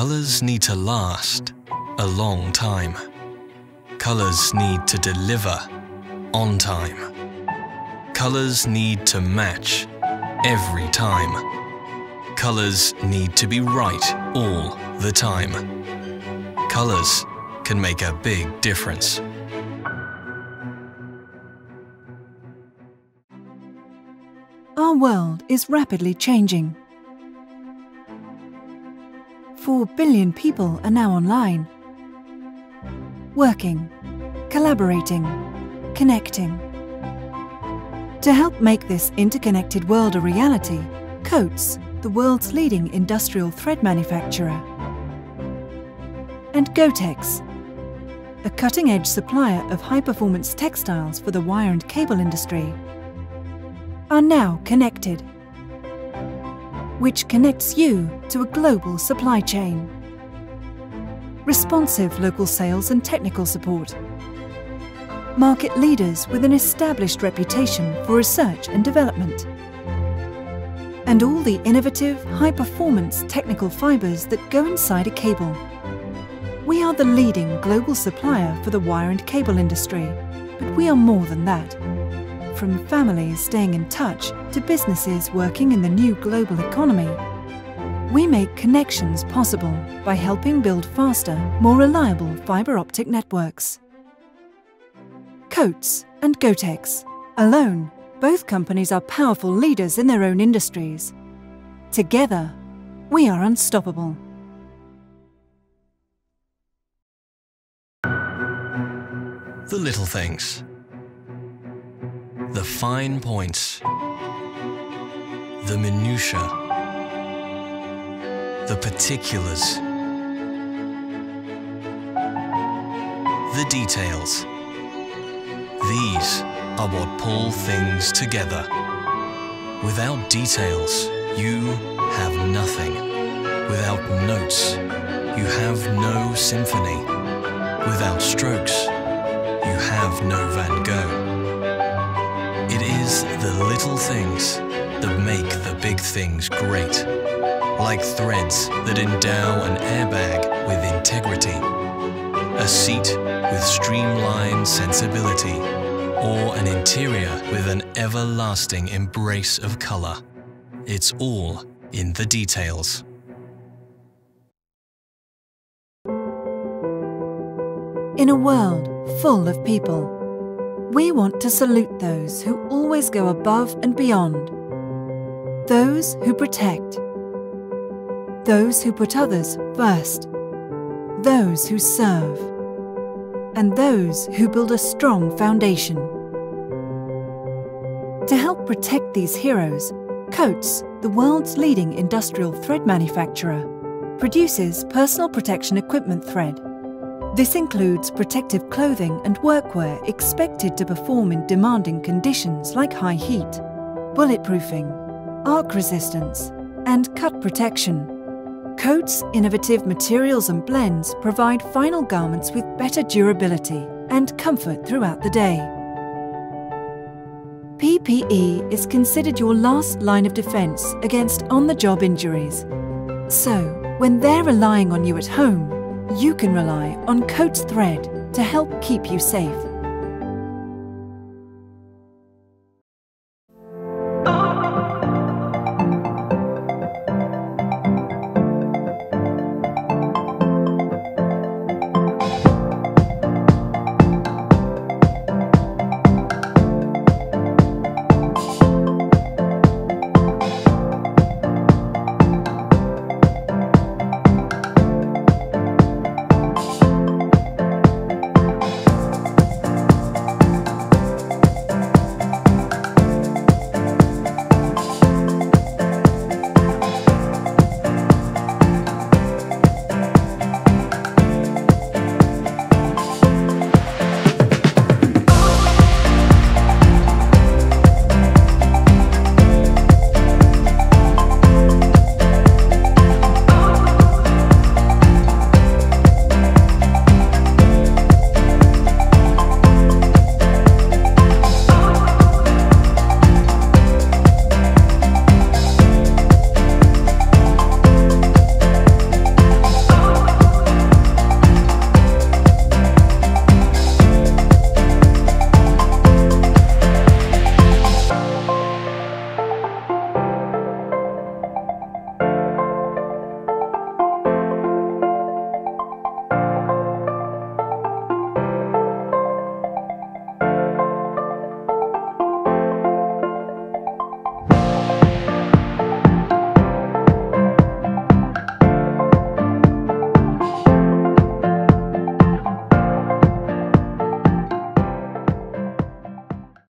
Colours need to last a long time. Colours need to deliver on time. Colours need to match every time. Colours need to be right all the time. Colours can make a big difference. Our world is rapidly changing. 4 billion people are now online, working, collaborating, connecting. To help make this interconnected world a reality, Coats, the world's leading industrial thread manufacturer, and Gotex, a cutting-edge supplier of high-performance textiles for the wire and cable industry, are now connected, which connects you to a global supply chain. Responsive local sales and technical support. Market leaders with an established reputation for research and development. And all the innovative, high-performance technical fibres that go inside a cable. We are the leading global supplier for the wire and cable industry, but we are more than that from families staying in touch to businesses working in the new global economy. We make connections possible by helping build faster, more reliable fibre optic networks. Coats and Gotex. Alone, both companies are powerful leaders in their own industries. Together, we are unstoppable. The little things the fine points, the minutiae, the particulars, the details. These are what pull things together. Without details, you have nothing. Without notes, you have no symphony. Without strokes, you have no Van Gogh. Is the little things that make the big things great. Like threads that endow an airbag with integrity, a seat with streamlined sensibility, or an interior with an everlasting embrace of colour. It's all in the details. In a world full of people, we want to salute those who always go above and beyond. Those who protect. Those who put others first. Those who serve. And those who build a strong foundation. To help protect these heroes, Coats, the world's leading industrial thread manufacturer, produces personal protection equipment thread this includes protective clothing and workwear expected to perform in demanding conditions like high heat, bulletproofing, arc resistance, and cut protection. Coats' innovative materials and blends provide final garments with better durability and comfort throughout the day. PPE is considered your last line of defence against on-the-job injuries. So, when they're relying on you at home, you can rely on Coats Thread to help keep you safe.